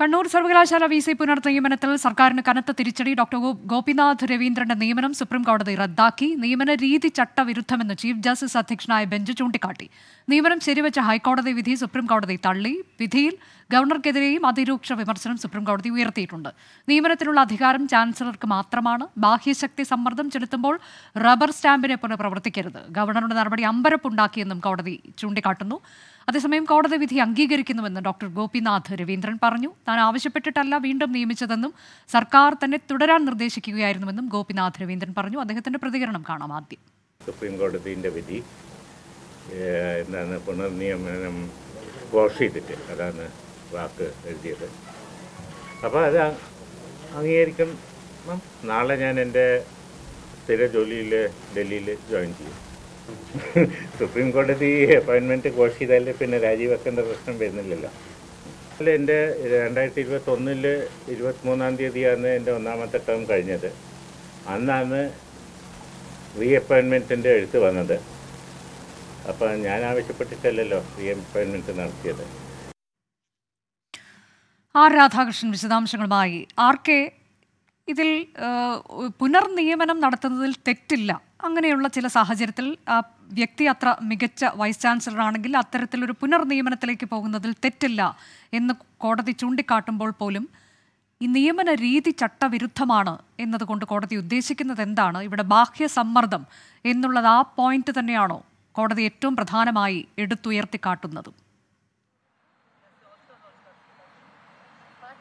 കണ്ണൂർ സർവകലാശാല V C പുനർനിയമനത്തിൽ സർക്കാരിന് കനത്ത തിരിച്ചടി ഡോക്ടർ ഗോപിനാഥ് രവീന്ദ്രന്റെ നിയമനം സുപ്രീം കോടതി റദ്ദാക്കി. നിയമന രീതി ചട്ടവിരുദ്ധമെന്ന് ചീഫ് ജസ്റ്റിസ് അധ്യക്ഷനായ ബെഞ്ച് ചൂണ്ടിക്കാട്ടി. നിയമനം ശരിവച്ച ഹൈക്കോടതി വിധി സുപ്രീം കോടതി തള്ളി. വിധിയിൽ ഗവർണർക്കെതിരെയും അതിരൂക്ഷ വിമർശനം സുപ്രീംകോടതി ഉയർത്തിയിട്ടുണ്ട്. നിയമനത്തിനുള്ള അധികാരം ചാൻസലർക്ക് മാത്രമാണ്. ബാഹ്യശക്തി സമ്മർദ്ദം ചെലുത്തുമ്പോൾ റബ്ബർ സ്റ്റാമ്പിനെ പോലെ പ്രവർത്തിക്കരുത്. ഗവർണറുടെ നടപടി അമ്പരപ്പുണ്ടാക്കിയെന്നും കോടതി ചൂണ്ടിക്കാട്ടുന്നു. അതേസമയം കോടതി വിധി അംഗീകരിക്കുന്നുവെന്ന് ഡോക്ടർ ഗോപിനാഥ് രവീന്ദ്രൻ പറഞ്ഞു. താൻ ആവശ്യപ്പെട്ടിട്ടല്ല വീണ്ടും നിയമിച്ചതെന്നും സർക്കാർ തന്നെ തുടരാൻ നിർദ്ദേശിക്കുകയായിരുന്നുവെന്നും ഗോപിനാഥ് രവീന്ദ്രൻ പറഞ്ഞു. അദ്ദേഹത്തിന്റെ പ്രതികരണം കാണാം ആദ്യം. സുപ്രീം കോടതിന്റെ വിധി എന്താണ് പുനർനിയമനം ക്ലോസ് ചെയ്തിട്ട് അതാണ് വാക്ക് എഴുതിയത്. അപ്പോൾ അത് അംഗീകരിക്കണം നാളെ ഞാൻ എന്റെ സ്ഥിര ജോലിയിൽ ഡൽഹിയിൽ ജോയിൻ ചെയ്യും. സുപ്രീം കോടതി അപ്പോയിൻമെന്റ് ഘോഷ് ചെയ്താൽ പിന്നെ രാജിവെക്കേണ്ട പ്രശ്നം വരുന്നില്ലല്ലോ. അല്ല എന്റെ രണ്ടായിരത്തി ഇരുപത്തൊന്നിൽ ഇരുപത്തിമൂന്നാം തീയതിയാണ് എന്റെ ഒന്നാമത്തെ ടേം കഴിഞ്ഞത്. അന്നാണ് റീ അപ്പോയിൻമെന്റിന്റെ എഴുത്ത് വന്നത്. അപ്പം ഞാൻ ആവശ്യപ്പെട്ടിട്ടല്ലല്ലോ റീ അപ്പോയിൻമെന്റ് നടത്തിയത്. ആർ രാധാകൃഷ്ണൻ വിശദാംശങ്ങളുമായി. ആർ കെ ഇതിൽ പുനർനിയമനം നടത്തുന്നതിൽ തെറ്റില്ല. അങ്ങനെയുള്ള ചില സാഹചര്യത്തിൽ ആ വ്യക്തി അത്ര മികച്ച വൈസ് ചാൻസലർ ആണെങ്കിൽ അത്തരത്തിലൊരു പുനർനിയമനത്തിലേക്ക് പോകുന്നതിൽ തെറ്റില്ല എന്ന് കോടതി ചൂണ്ടിക്കാട്ടുമ്പോൾ പോലും ഈ നിയമന രീതി ചട്ടവിരുദ്ധമാണ് എന്നതുകൊണ്ട് കോടതി ഉദ്ദേശിക്കുന്നത് എന്താണ്? ഇവിടെ ബാഹ്യ സമ്മർദ്ദം എന്നുള്ളത് ആ പോയിന്റ് തന്നെയാണോ? കോടതി ഏറ്റവും പ്രധാനമായി എടുത്തുയർത്തിക്കാട്ടുന്നതും.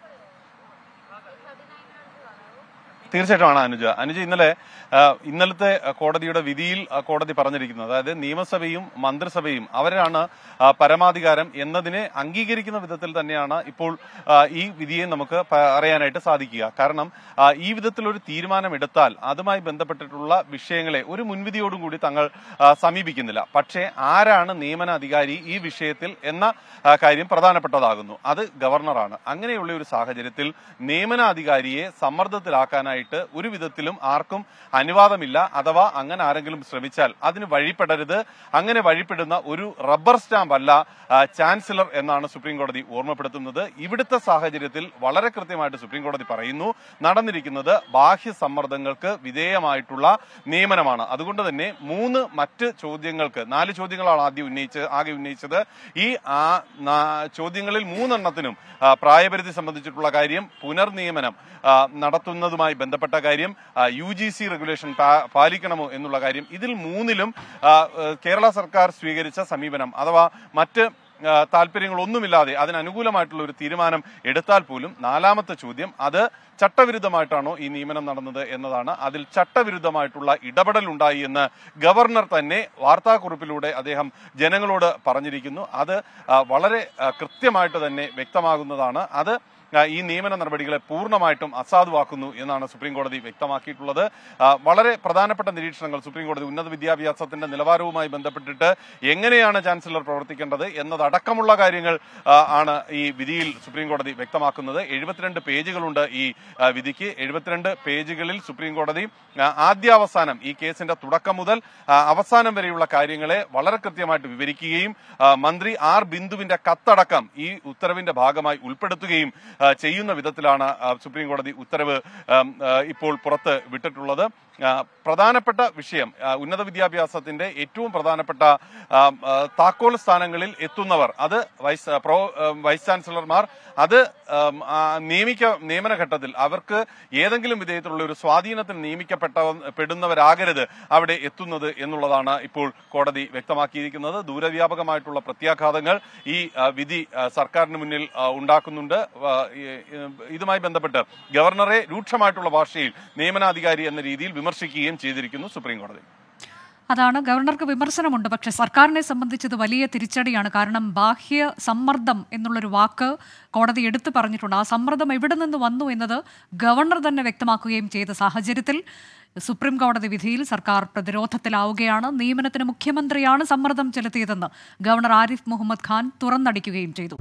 对。തീർച്ചയായിട്ടുമാണ് അനുജ. അനുജ ഇന്നലെ ഇന്നലത്തെ കോടതിയുടെ വിധിയിൽ കോടതി പറഞ്ഞിരിക്കുന്നത് അതായത് നിയമസഭയും മന്ത്രിസഭയും അവരാണ് പരമാധികാരം എന്നതിനെ അംഗീകരിക്കുന്ന വിധത്തിൽ തന്നെയാണ് ഇപ്പോൾ ഈ വിധിയെ നമുക്ക് പറയാനായിട്ട് സാധിക്കുക. കാരണം ഈ വിധത്തിലൊരു തീരുമാനം എടുത്താൽ അതുമായി ബന്ധപ്പെട്ടിട്ടുള്ള വിഷയങ്ങളെ ഒരു മുൻവിധിയോടും കൂടി തങ്ങൾ സമീപിക്കുന്നില്ല. പക്ഷേ ആരാണ് നിയമനാധികാരി ഈ വിഷയത്തിൽ എന്ന കാര്യം പ്രധാനപ്പെട്ടതാകുന്നു. അത് ഗവർണറാണ്. അങ്ങനെയുള്ള ഒരു സാഹചര്യത്തിൽ നിയമനാധികാരിയെ സമ്മർദ്ദത്തിലാക്കാനായിട്ട് ഒരു വിധത്തിലും ആർക്കും അനുവാദമില്ല. അഥവാ അങ്ങനെ ആരെങ്കിലും ശ്രമിച്ചാൽ അതിന് വഴിപ്പെടരുത് അങ്ങനെ വഴിപ്പെടുന്ന ഒരു റബ്ബർ സ്റ്റാമ്പ് അല്ല ചാൻസലർ എന്നാണ് സുപ്രീം കോടതി ഓർമ്മപ്പെടുത്തുന്നത്. ഇവിടുത്തെ സാഹചര്യത്തിൽ വളരെ കൃത്യമായിട്ട് സുപ്രീം കോടതി പറയുന്നു നടന്നിരിക്കുന്നത് ബാഹ്യ സമ്മർദ്ദങ്ങൾക്ക് വിധേയമായിട്ടുള്ള നിയമനമാണ്. അതുകൊണ്ട് തന്നെ മൂന്ന് മറ്റ് ചോദ്യങ്ങൾക്ക് നാല് ചോദ്യങ്ങളാണ് ആദ്യം ഉന്നയിച്ച് ആകെ ഉന്നയിച്ചത്. ഈ ചോദ്യങ്ങളിൽ മൂന്നെണ്ണത്തിനും പ്രായപരിധി സംബന്ധിച്ചിട്ടുള്ള കാര്യം പുനർനിയമനം നടത്തുന്നതുമായി ബന്ധപ്പെട്ട കാര്യം യു ജി സി റെഗുലേഷൻ പാലിക്കണമോ എന്നുള്ള കാര്യം ഇതിൽ മൂന്നിലും കേരള സർക്കാർ സ്വീകരിച്ച സമീപനം അഥവാ മറ്റ് താല്പര്യങ്ങളൊന്നുമില്ലാതെ അതിനനുകൂലമായിട്ടുള്ള ഒരു തീരുമാനം എടുത്താൽ പോലും നാലാമത്തെ ചോദ്യം അത് ചട്ടവിരുദ്ധമായിട്ടാണോ ഈ നിയമനം നടന്നത് എന്നതാണ്. അതിൽ ചട്ടവിരുദ്ധമായിട്ടുള്ള ഇടപെടൽ ഉണ്ടായി എന്ന് ഗവർണർ തന്നെ വാർത്താക്കുറിപ്പിലൂടെ അദ്ദേഹം ജനങ്ങളോട് പറഞ്ഞിരിക്കുന്നു. അത് വളരെ കൃത്യമായിട്ട് തന്നെ വ്യക്തമാകുന്നതാണ്. അത് ഈ നിയമന നടപടികളെ പൂർണമായിട്ടും അസാധുവാക്കുന്നു എന്നാണ് സുപ്രീം കോടതി വ്യക്തമാക്കിയിട്ടുള്ളത്. വളരെ പ്രധാനപ്പെട്ട നിരീക്ഷണങ്ങൾ സുപ്രീം കോടതി ഉന്നത വിദ്യാഭ്യാസത്തിന്റെ നിലവാരവുമായി ബന്ധപ്പെട്ടിട്ട് എങ്ങനെയാണ് ചാൻസലർ പ്രവർത്തിക്കേണ്ടത് എന്നതടക്കമുള്ള കാര്യങ്ങൾ ആണ് ഈ വിധിയിൽ സുപ്രീം കോടതി വ്യക്തമാക്കുന്നത്. എഴുപത്തിരണ്ട് പേജുകളുണ്ട് ഈ വിധിക്ക്. എഴുപത്തിരണ്ട് പേജുകളിൽ സുപ്രീം കോടതി ആദ്യാവസാനം ഈ കേസിന്റെ തുടക്കം മുതൽ അവസാനം വരെയുള്ള കാര്യങ്ങളെ വളരെ കൃത്യമായിട്ട് വിവരിക്കുകയും മന്ത്രി ആർ ബിന്ദുവിന്റെ കത്തടക്കം ഈ ഉത്തരവിന്റെ ഭാഗമായി ഉൾപ്പെടുത്തുകയും ചെയ്യുന്ന വിധത്തിലാണ് സുപ്രീം കോടതി ഉത്തരവ് ഇപ്പോൾ പുറത്ത് വിട്ടിട്ടുള്ളത്. പ്രധാനപ്പെട്ട വിഷയം ഉന്നത വിദ്യാഭ്യാസത്തിന്റെ ഏറ്റവും പ്രധാനപ്പെട്ട താക്കോൽ സ്ഥാനങ്ങളിൽ എത്തുന്നവർ അത് വൈസ് പ്രോ വൈസ് ചാൻസലർമാർ അത് നിയമിക്ക നിയമനഘട്ടത്തിൽ അവർക്ക് ഏതെങ്കിലും വിധേയത്തിലുള്ള ഒരു സ്വാധീനത്തിൽ നിയമിക്കപ്പെട്ട പെടുന്നവരാകരുത് അവിടെ എത്തുന്നത് എന്നുള്ളതാണ് ഇപ്പോൾ കോടതി വ്യക്തമാക്കിയിരിക്കുന്നത്. ദൂരവ്യാപകമായിട്ടുള്ള പ്രത്യാഘാതങ്ങൾ ഈ വിധി സർക്കാരിന് മുന്നിൽ ഉണ്ടാക്കുന്നുണ്ട്. ഇതുമായി ബന്ധപ്പെട്ട് ഗവർണറെ രൂക്ഷമായിട്ടുള്ള ഭാഷയിൽ നിയമനാധികാരി എന്ന രീതിയിൽ വിമർശിക്കുകയും ചെയ്തിരിക്കുന്നു സുപ്രീം കോടതി. അതാണ് ഗവർണർക്ക് വിമർശനമുണ്ട്. പക്ഷെ സർക്കാരിനെ സംബന്ധിച്ചത് വലിയ തിരിച്ചടിയാണ്. കാരണം ബാഹ്യ സമ്മർദ്ദം എന്നുള്ളൊരു വാക്ക് കോടതി എടുത്തു പറഞ്ഞിട്ടുണ്ട്. ആ സമ്മർദ്ദം എവിടെ നിന്ന് വന്നു എന്നത് ഗവർണർ തന്നെ വ്യക്തമാക്കുകയും ചെയ്ത സാഹചര്യത്തിൽ സുപ്രീം കോടതി വിധിയിൽ സർക്കാർ പ്രതിരോധത്തിലാവുകയാണ്. നിയമനത്തിന് മുഖ്യമന്ത്രിയാണ് സമ്മർദ്ദം ചെലുത്തിയതെന്ന് ഗവർണർ ആരിഫ് മുഹമ്മദ് ഖാൻ തുറന്നടിക്കുകയും ചെയ്തു.